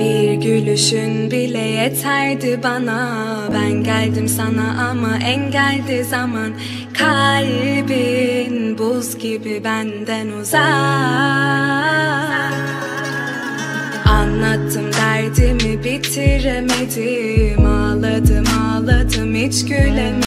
Bir gülüşün bile yeterdi bana. Ben geldim sana ama engeldi zaman. Kalbin buz gibi benden uzak. Anlattım derdimi bitiremedim. Ağladım ağladım hiç gülemedim.